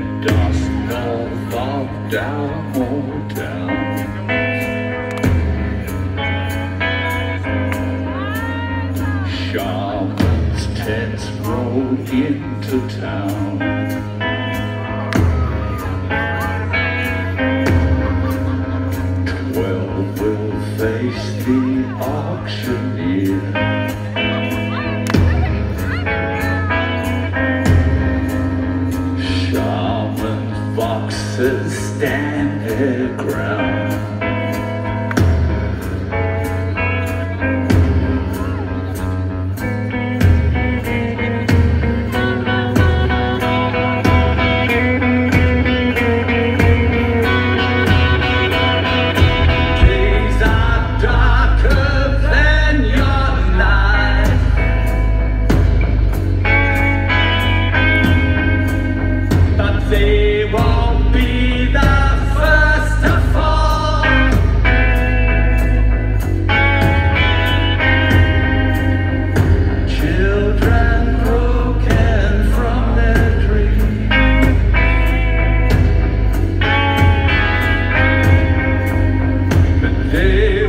Dust north of downtown. Sharpen's tents rode into town. Twelve will face the auctioneer. to stand her ground. Yeah.